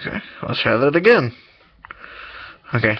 Okay, let's try that again. Okay,